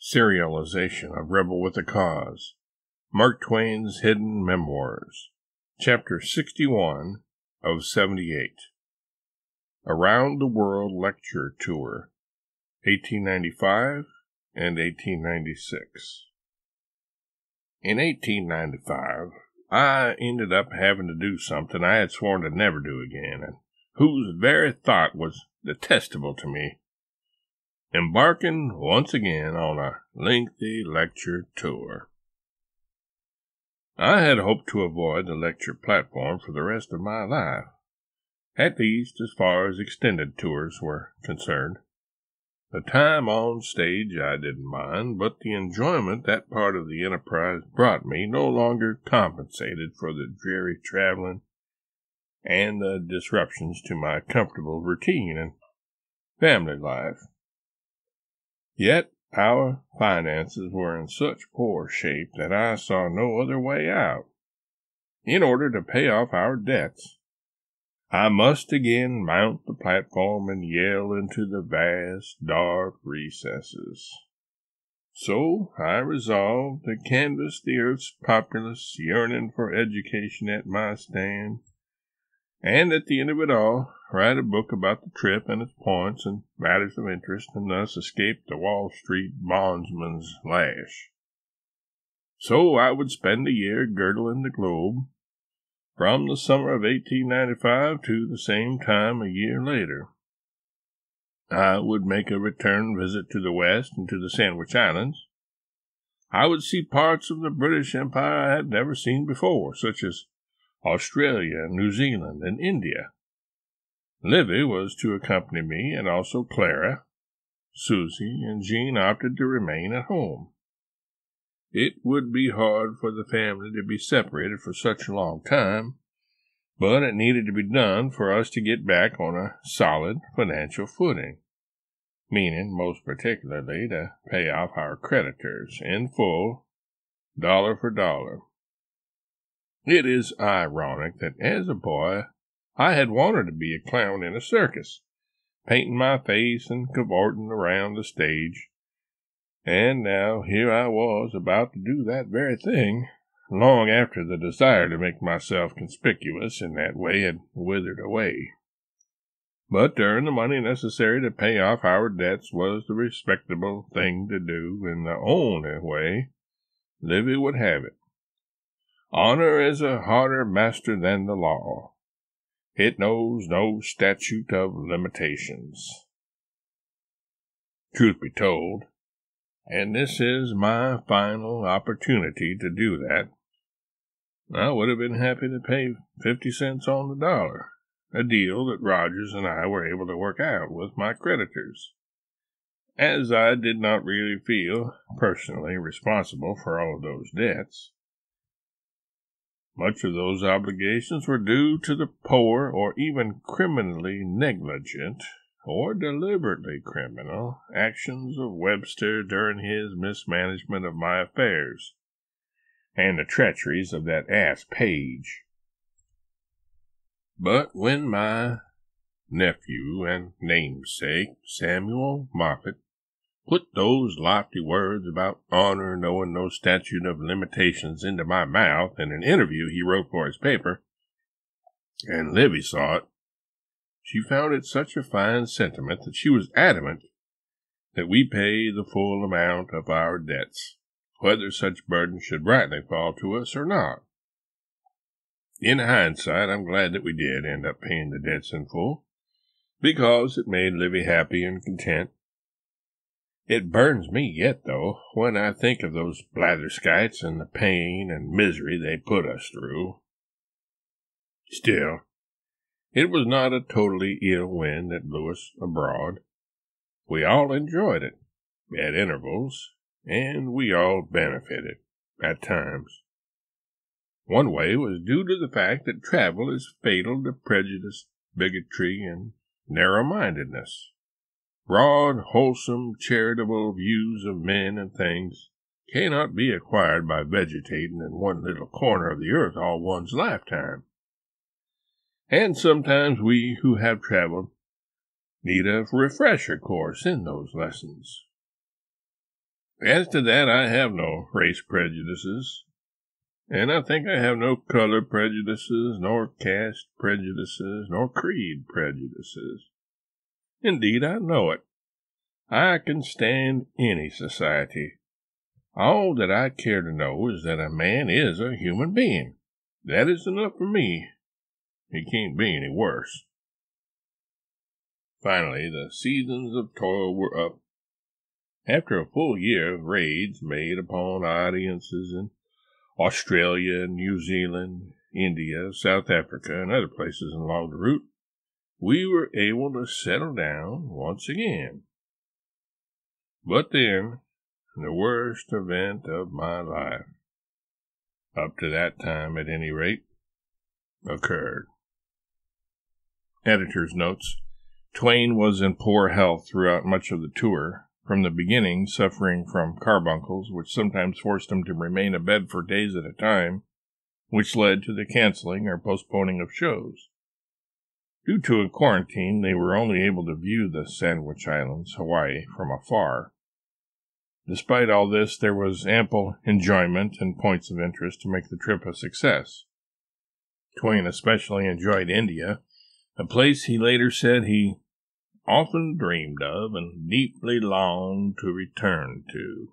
Serialization of Rebel with a Cause. Mark Twain's Hidden Memoirs. Chapter 61 of 78. Around the World Lecture Tour, 1895 and 1896. In 1895, I ended up having to do something I had sworn to never do again, and whose very thought was detestable to me embarking once again on a lengthy lecture tour. I had hoped to avoid the lecture platform for the rest of my life, at least as far as extended tours were concerned. The time on stage I didn't mind, but the enjoyment that part of the enterprise brought me no longer compensated for the dreary traveling and the disruptions to my comfortable routine and family life. Yet our finances were in such poor shape that I saw no other way out. In order to pay off our debts, I must again mount the platform and yell into the vast, dark recesses. So I resolved to canvass the earth's populace yearning for education at my stand, and at the end of it all, write a book about the trip and its points and matters of interest, and thus escape the Wall Street bondsman's lash. So I would spend a year girdling the globe, from the summer of 1895 to the same time a year later. I would make a return visit to the West and to the Sandwich Islands. I would see parts of the British Empire I had never seen before, such as Australia, New Zealand, and India. Livy was to accompany me, and also Clara. Susie and Jean opted to remain at home. It would be hard for the family to be separated for such a long time, but it needed to be done for us to get back on a solid financial footing, meaning most particularly to pay off our creditors in full, dollar for dollar. It is ironic that as a boy I had wanted to be a clown in a circus, painting my face and cavorting around the stage. And now here I was about to do that very thing, long after the desire to make myself conspicuous in that way had withered away. But to earn the money necessary to pay off our debts was the respectable thing to do in the only way Livy would have it. Honor is a harder master than the law. It knows no statute of limitations. Truth be told, and this is my final opportunity to do that, I would have been happy to pay fifty cents on the dollar, a deal that Rogers and I were able to work out with my creditors, as I did not really feel personally responsible for all of those debts. Much of those obligations were due to the poor or even criminally negligent or deliberately criminal actions of Webster during his mismanagement of my affairs and the treacheries of that ass Page. But when my nephew and namesake, Samuel Moffett, put those lofty words about honor knowing no statute of limitations into my mouth in an interview he wrote for his paper, and Livy saw it. She found it such a fine sentiment that she was adamant that we pay the full amount of our debts, whether such burden should rightly fall to us or not. In hindsight, I'm glad that we did end up paying the debts in full, because it made Livy happy and content it burns me yet, though, when I think of those blatherskites and the pain and misery they put us through. Still, it was not a totally ill wind that blew us abroad. We all enjoyed it, at intervals, and we all benefited, at times. One way was due to the fact that travel is fatal to prejudice, bigotry, and narrow mindedness. Broad, wholesome, charitable views of men and things cannot be acquired by vegetating in one little corner of the earth all one's lifetime. And sometimes we who have traveled need a refresher course in those lessons. As to that, I have no race prejudices. And I think I have no color prejudices, nor caste prejudices, nor creed prejudices. Indeed, I know it. I can stand any society. All that I care to know is that a man is a human being. That is enough for me. He can't be any worse. Finally, the seasons of toil were up. After a full year of raids made upon audiences in Australia, New Zealand, India, South Africa, and other places along the route, we were able to settle down once again. But then, the worst event of my life, up to that time at any rate, occurred. Editor's notes Twain was in poor health throughout much of the tour, from the beginning suffering from carbuncles, which sometimes forced him to remain abed for days at a time, which led to the canceling or postponing of shows. Due to a quarantine, they were only able to view the Sandwich Islands, Hawaii, from afar. Despite all this, there was ample enjoyment and points of interest to make the trip a success. Twain especially enjoyed India, a place he later said he often dreamed of and deeply longed to return to.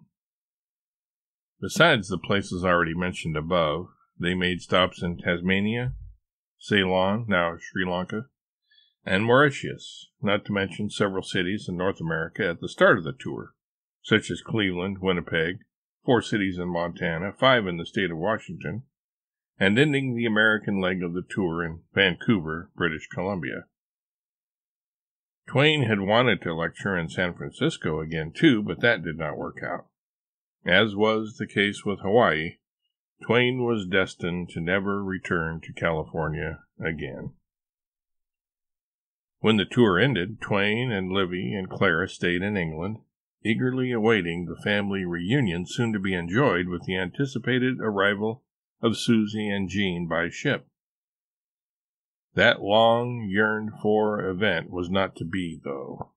Besides the places already mentioned above, they made stops in Tasmania, Ceylon, now Sri Lanka, and Mauritius, not to mention several cities in North America at the start of the tour, such as Cleveland, Winnipeg, four cities in Montana, five in the state of Washington, and ending the American leg of the tour in Vancouver, British Columbia. Twain had wanted to lecture in San Francisco again, too, but that did not work out. As was the case with Hawaii, Twain was destined to never return to California again. When the tour ended, Twain and Livy and Clara stayed in England, eagerly awaiting the family reunion soon to be enjoyed with the anticipated arrival of Susie and Jean by ship. That long yearned for event was not to be, though.